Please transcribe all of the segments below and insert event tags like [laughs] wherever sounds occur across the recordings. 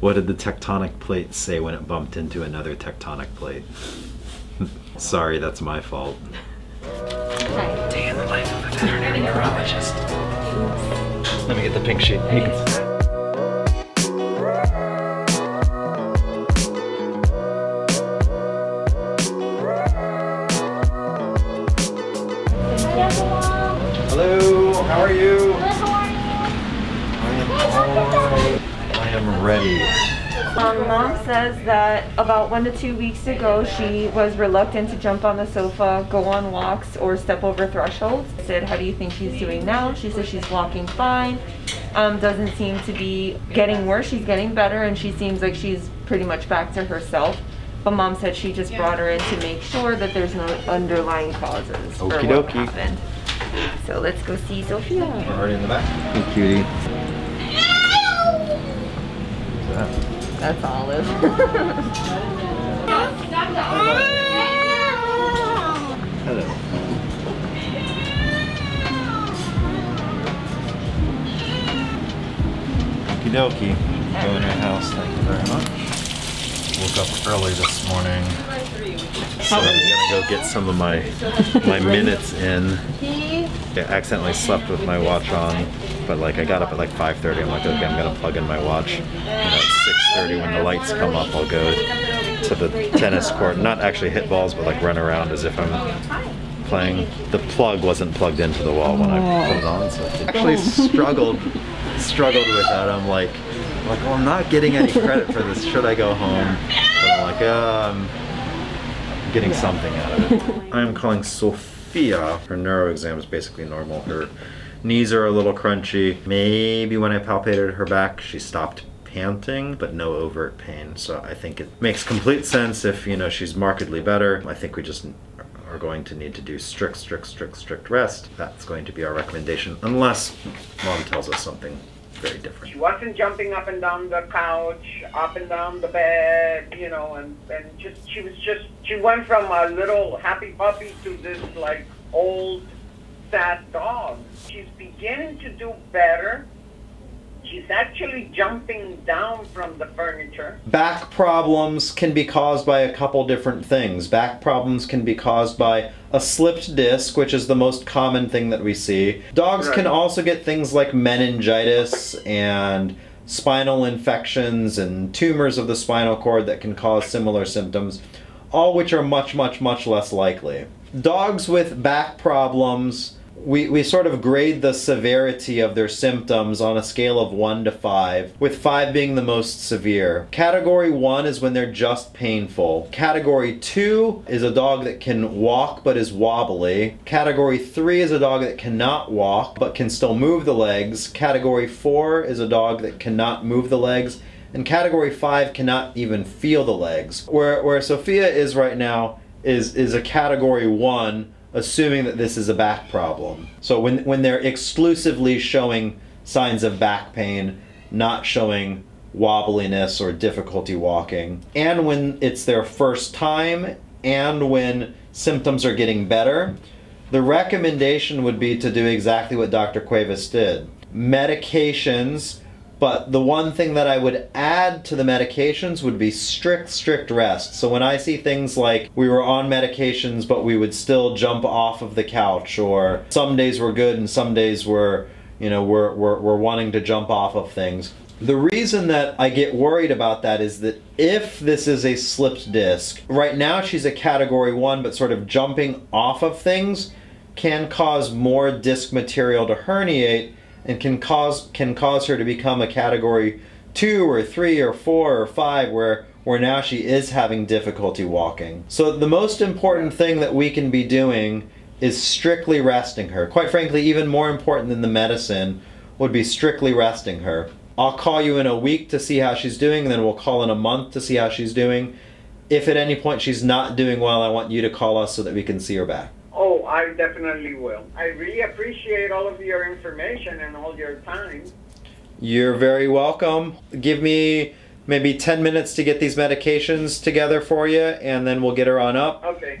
What did the tectonic plate say when it bumped into another tectonic plate? [laughs] Sorry, that's my fault. Day in the life of a veterinary neurologist. Let me get the pink sheet. You Hello, how are you? I am alright. I am ready. Um, mom says that about one to two weeks ago, she was reluctant to jump on the sofa, go on walks, or step over thresholds. I said, how do you think she's doing now? She says she's walking fine. Um, doesn't seem to be getting worse. She's getting better, and she seems like she's pretty much back to herself. But mom said she just brought her in to make sure that there's no underlying causes for Okie what dokie. happened. So let's go see Sophia. We're already in the back. Hey, cutie. That? That's Olive. [laughs] Hello. Okie dokie. Go in your house. Thank you very much. Woke up early this morning. So I'm gonna go get some of my my [laughs] minutes in. I accidentally slept with my watch on, but like I got up at like 5:30. I'm like, okay, I'm gonna plug in my watch. And at 6:30, when the lights come up, I'll go to the tennis court. Not actually hit balls, but like run around as if I'm playing. The plug wasn't plugged into the wall when I put it on, so I actually struggled struggled with that. I'm like, like, well, I'm not getting any credit for this. Should I go home? But I'm like, um, getting something out of it. I'm calling Sophia. Her neuro exam is basically normal. Her knees are a little crunchy. Maybe when I palpated her back, she stopped panting, but no overt pain. So I think it makes complete sense if, you know, she's markedly better. I think we just are going to need to do strict, strict, strict, strict rest. That's going to be our recommendation, unless mom tells us something very different. She wasn't jumping up and down the couch, up and down the bed, you know, and, and just, she was just, she went from a little happy puppy to this like old, sad dog. She's beginning to do better. She's actually jumping down from the furniture. Back problems can be caused by a couple different things. Back problems can be caused by a slipped disc, which is the most common thing that we see. Dogs can also get things like meningitis and spinal infections and tumors of the spinal cord that can cause similar symptoms, all which are much, much, much less likely. Dogs with back problems we, we sort of grade the severity of their symptoms on a scale of 1 to 5, with 5 being the most severe. Category 1 is when they're just painful. Category 2 is a dog that can walk but is wobbly. Category 3 is a dog that cannot walk but can still move the legs. Category 4 is a dog that cannot move the legs. And category 5 cannot even feel the legs. Where, where Sophia is right now is, is a category 1 assuming that this is a back problem. So when when they're exclusively showing signs of back pain, not showing wobbliness or difficulty walking, and when it's their first time and when symptoms are getting better, the recommendation would be to do exactly what Dr. Cuevas did. Medications but the one thing that I would add to the medications would be strict, strict rest. So when I see things like we were on medications, but we would still jump off of the couch, or some days were good and some days were, you know, we're, we're, we're wanting to jump off of things. The reason that I get worried about that is that if this is a slipped disc, right now she's a category one, but sort of jumping off of things can cause more disc material to herniate and can cause can cause her to become a category two or three or four or five where where now she is having difficulty walking. So the most important thing that we can be doing is strictly resting her. Quite frankly, even more important than the medicine would be strictly resting her. I'll call you in a week to see how she's doing, and then we'll call in a month to see how she's doing. If at any point she's not doing well, I want you to call us so that we can see her back. I definitely will. I really appreciate all of your information and all your time. You're very welcome. Give me maybe 10 minutes to get these medications together for you, and then we'll get her on up. Okay.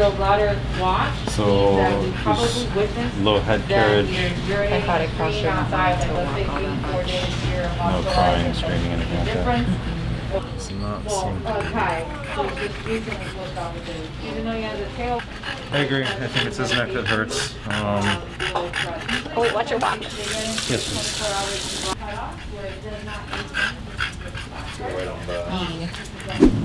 The bladder watch So, that we probably there's witnessed Low head carriage, you're urinating Psychotic being posture, outside, nothing like, to let's say work on that four much. days, you're no crying, like, screaming, anything like that. It's not Well, seem- okay, so just recently was out with it, even though you have the tail. I agree. I think it's his neck that hurts. Um, Oh wait, watch your back. yes, please. Right on the.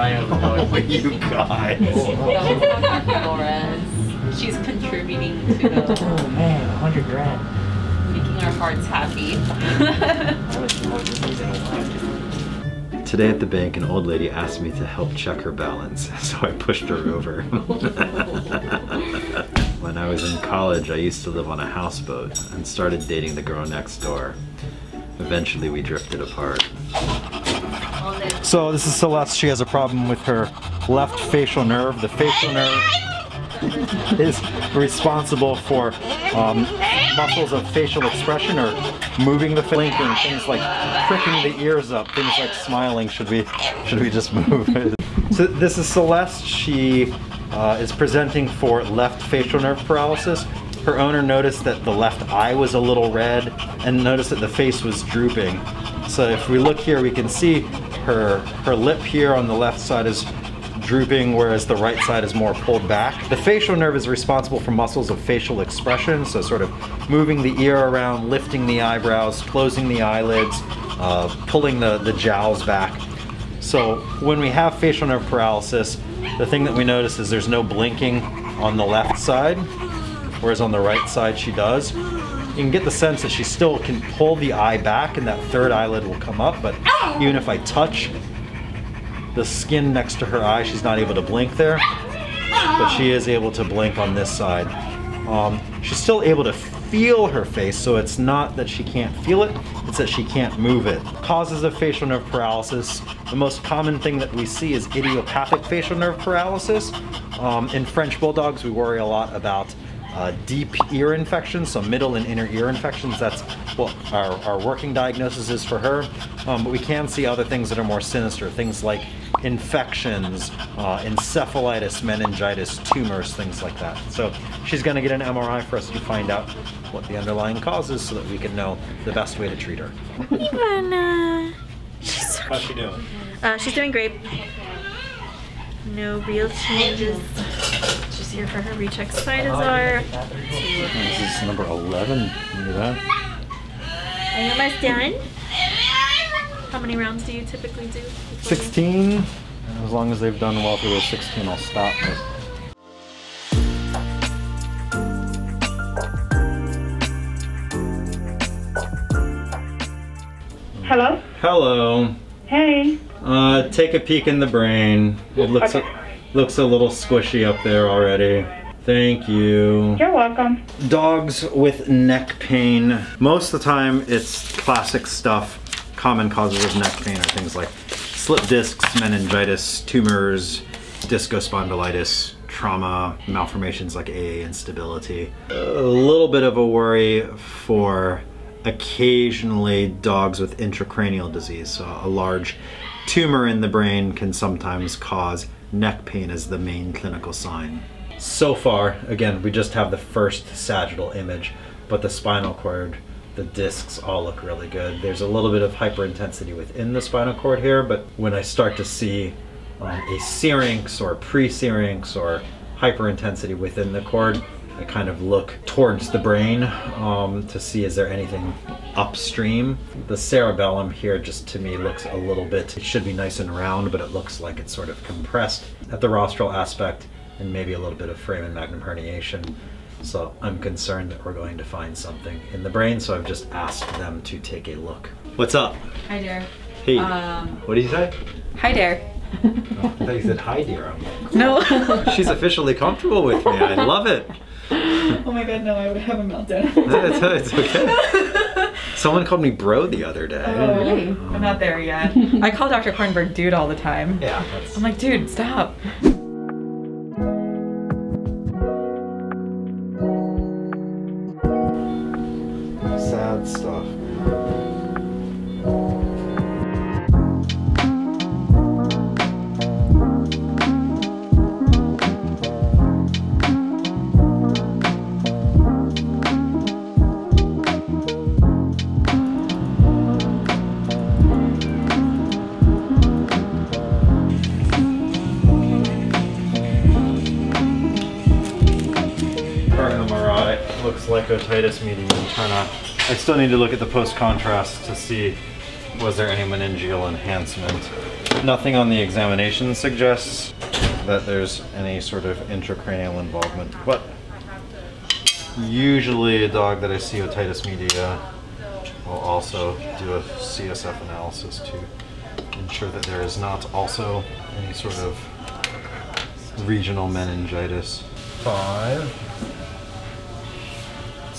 MRI of the Oh, nose. you guys. She's contributing to the Oh man, hundred grand. making our hearts happy. I was I was just using a lot. Today at the bank, an old lady asked me to help check her balance, [laughs] so I pushed her over. [laughs] when I was in college, I used to live on a houseboat and started dating the girl next door. Eventually, we drifted apart. So, this is Celeste. She has a problem with her left facial nerve. The facial nerve is responsible for um, muscles of facial expression or moving the blinking, things like pricking the ears up, things like smiling. Should we should we just move? so this is Celeste. She uh, is presenting for left facial nerve paralysis. Her owner noticed that the left eye was a little red and noticed that the face was drooping. So if we look here, we can see her her lip here on the left side is drooping, whereas the right side is more pulled back. The facial nerve is responsible for muscles of facial expression, so sort of moving the ear around, lifting the eyebrows, closing the eyelids, uh, pulling the, the jowls back. So when we have facial nerve paralysis, the thing that we notice is there's no blinking on the left side, whereas on the right side she does. You can get the sense that she still can pull the eye back and that third eyelid will come up, but even if I touch the skin next to her eye, she's not able to blink there, but she is able to blink on this side. Um, she's still able to feel her face, so it's not that she can't feel it, it's that she can't move it. Causes of facial nerve paralysis. The most common thing that we see is idiopathic facial nerve paralysis. Um, in French Bulldogs, we worry a lot about uh, deep ear infections, so middle and inner ear infections. That's what our, our working diagnosis is for her. Um, but we can see other things that are more sinister, things like infections, uh, encephalitis, meningitis, tumors, things like that. So she's going to get an MRI for us to find out what the underlying cause is so that we can know the best way to treat her. Ivana. She's so How's she doing? Uh, she's doing great. No real changes. Just here for her recheck spiders are. This is number 11. Look at that. Are you almost done? How many rounds do you typically do? before you- 16. As long as they've done well through those 16, I'll stop. But Hello? Hello. Hey. Uh, take a peek in the brain. It looks Okay. Looks a little squishy up there already. Thank you. You're welcome. Dogs with neck pain. Most of the time, it's classic stuff. Common causes of neck pain are things like slip discs, meningitis, tumors, discospondylitis, trauma, malformations like AA instability. A little bit of a worry for occasionally dogs with intracranial disease. So a large tumor in the brain can sometimes cause neck pain as the main clinical sign. So far, again, we just have the first sagittal image, but the spinal cord, the discs all look really good. There's a little bit of hyperintensity within the spinal cord here, but when I start to see um, a syrinx or pre-syrinx or hyperintensity within the cord, I kind of look towards the brain um, to see is there anything upstream. The cerebellum here just to me looks a little bit, it should be nice and round, but it looks like it's sort of compressed at the rostral aspect and maybe a little bit of foramen magnum herniation. So I'm concerned that we're going to find something in the brain, so I've just asked them to take a look. What's up? Hi there. Hey, Um, what did you say? Hi there. Oh, I thought you said hi, dear. I'm like, No. She's officially comfortable with me. I love it. [laughs] oh my god, no, I would have a meltdown. [laughs] It's, it's okay. [laughs] Someone called me bro the other day. Oh, really? I'm not there yet. I call Dr. Kornberg dude all the time. Yeah, that's I'm like, dude, stop. Otitis media interna. I still need to look at the post contrast to see was there any meningeal enhancement. Nothing on the examination suggests that there's any sort of intracranial involvement, but usually a dog that I see otitis media will also do a CSF analysis to ensure that there is not also any sort of regional meningitis. Five.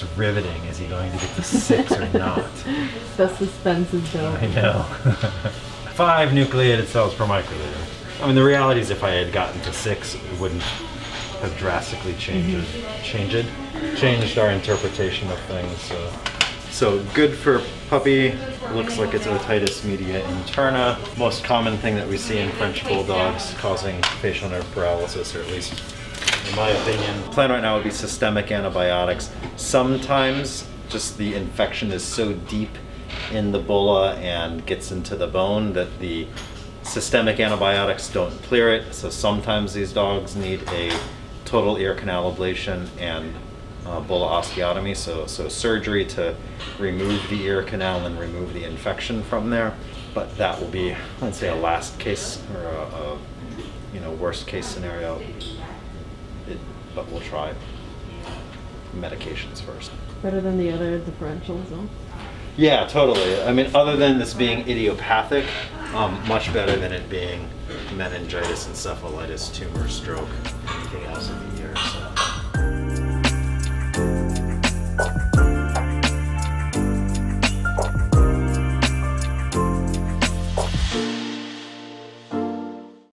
It's riveting. Is he going to get the six or [laughs] not? The suspense is I know. [laughs] Five nucleated cells per microliter. I mean, the reality is if I had gotten to six, it wouldn't have drastically changed, mm-hmm. changed, changed our interpretation of things. So. so good for puppy. Looks like it's otitis media interna. Most common thing that we see in French bulldogs causing facial nerve paralysis, or at least in my opinion. Plan right now would be systemic antibiotics. Sometimes just the infection is so deep in the bulla and gets into the bone that the systemic antibiotics don't clear it. So sometimes these dogs need a total ear canal ablation and uh, bulla osteotomy. So, so surgery to remove the ear canal and remove the infection from there. But that will be, let's say, a last case or a, a you know worst case scenario. But we'll try medications first. Better than the other differentials, though. Yeah, totally. I mean, other than this being idiopathic, um, much better than it being meningitis, encephalitis, tumor, stroke, anything else